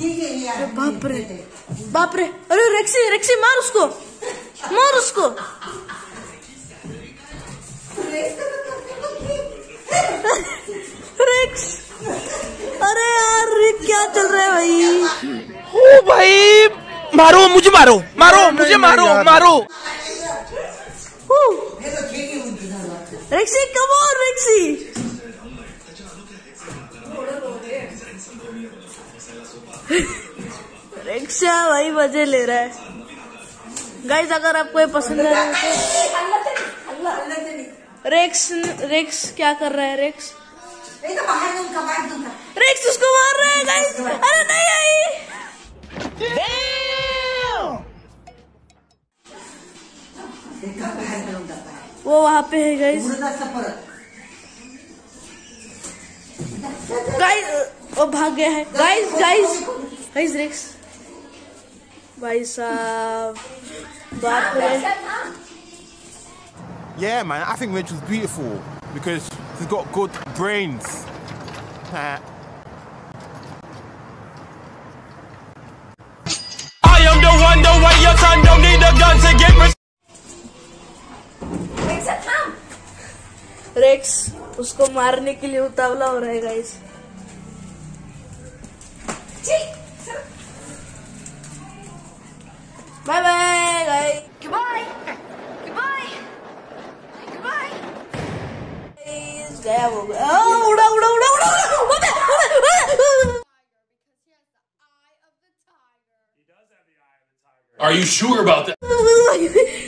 है यार बाप रे बाप रे अरे रेक्सी रेक्सी मार उसको मार उसको। रेक्स। अरे यार ये क्या चल रहा है भाई? ओ भाई मारो मुझे मारो मारो मुझे मारो मारो। था कम ऑन रेक्सी रिक्शा भाई मज़े ले रहा है। गाइस अगर आपको ये पसंद है तो रेक्स रेक्स क्या कर रहा है रेक्स तो रेक्स उसको मार रहा है गाइस अरे नहीं आई। देखा वो वहाँ पे है गाइस गाइस वो भाग गया है गाइस गाइस गाइस रेक्स भाई साहब बाप रे Yeah, man, I think Rachel's beautiful because she's got good brains. Uh, I am the one the way your son don't need a gun to get Rex उसको मारने के लिए उतावला हो रहा है गाइस बाय बाय गाइस हो गया आ, उड़ा उड़ा उड़ा उड़ा उड़ा उड़ा, उड़ा, उड़ा। Are you sure about that?